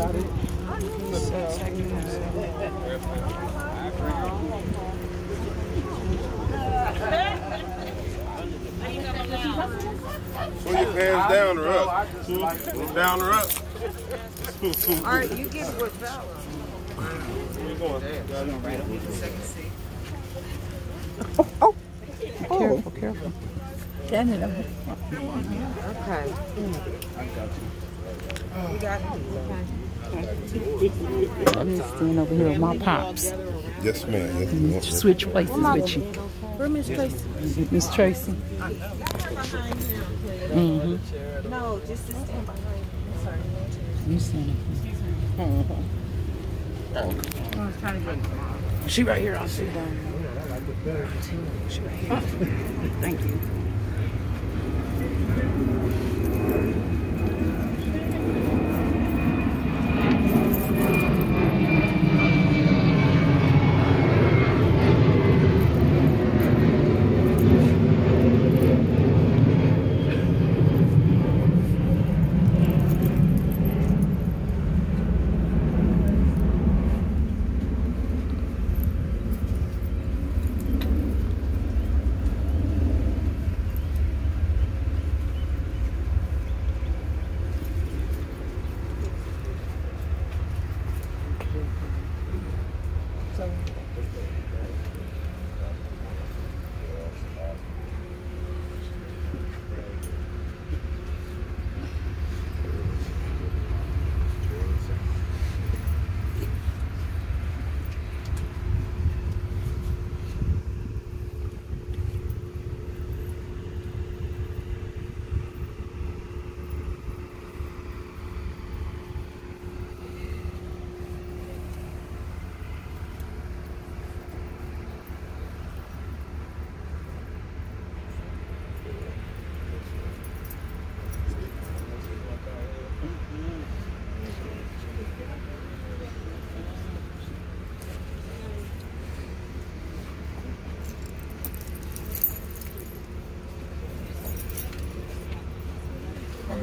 got it. Pull your pants down or up. Hmm? Down or up. All right, you get it with Bella. Where you going? Oh, careful, careful. Canada. Okay. You got it. I'm just staying over here with my pops. Yes, ma'am. Yes, Switch places with you. Where Miss Tracy? Miss Tracy. Mm-hmm. No, just to stand behind. I'm sorry. You see. I was trying to get She right here. I'll sit down. She right here. Thank you.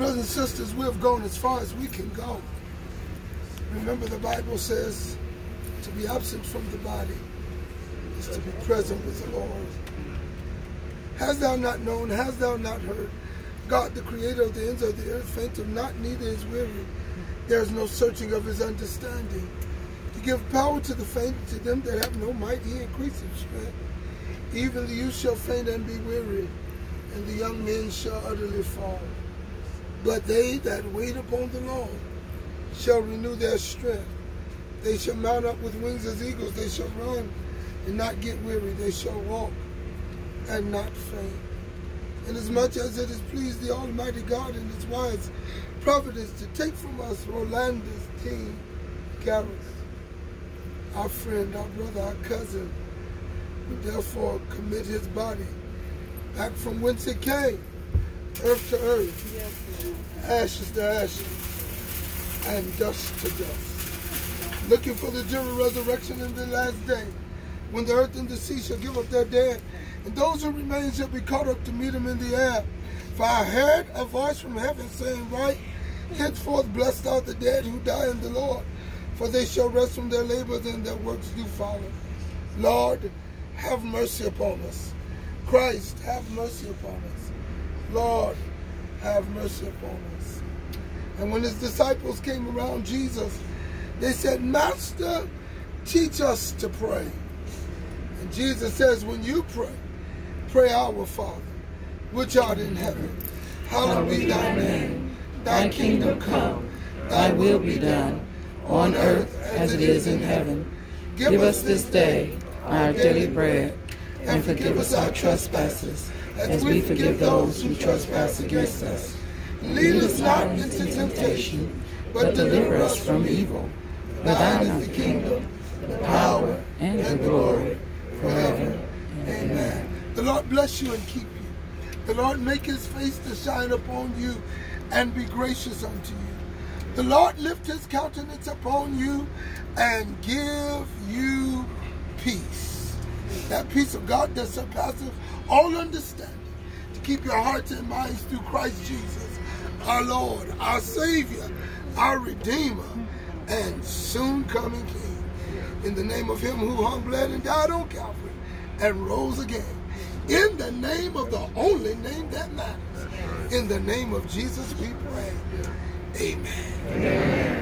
Brothers and sisters, we have gone as far as we can go. Remember, the Bible says to be absent from the body is to be present with the Lord. Hast thou not known, hast thou not heard? God, the creator of the ends of the earth, fainteth not, neither is weary. There is no searching of his understanding. To give power to the faint, to them that have no might, he increaseth strength. Even the youth shall faint and be weary, and the young men shall utterly fall. But they that wait upon the Lord shall renew their strength. They shall mount up with wings as eagles. They shall run and not get weary. They shall walk and not faint. Inasmuch as much as it has pleased the Almighty God and His wise providence to take from us Rolandus T. Garrett, our friend, our brother, our cousin, we therefore commit his body back from whence it came, earth to earth, ashes to ashes, and dust to dust. Looking for the general resurrection in the last day, when the earth and the sea shall give up their dead, and those who remain shall be caught up to meet him in the air. For I heard a voice from heaven saying, Right, henceforth blessed are the dead who die in the Lord, for they shall rest from their labors and their works do follow. Lord, have mercy upon us. Christ, have mercy upon us. Lord, have mercy upon us. And when his disciples came around Jesus, they said, Master, teach us to pray. And Jesus says, when you pray, pray our Father, which art in heaven. Hallowed be thy name. Thy kingdom come. Thy will be done, on earth as it is in heaven. Give us this day our daily bread, and forgive us our trespasses, as we forgive those who trespass against us. Lead us not into temptation, but deliver us from evil. For thine is the kingdom, the power, and the glory forever. Amen. The Lord bless you and keep you. The Lord make his face to shine upon you and be gracious unto you. The Lord lift his countenance upon you and give you peace. That peace of God that surpasses all understanding to keep your hearts and minds through Christ Jesus, our Lord, our Savior, our Redeemer, and soon coming King. In the name of him who hung, bled, and died on Calvary and rose again. In the name of the only name that matters. In the name of Jesus we pray. Amen.